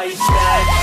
fight back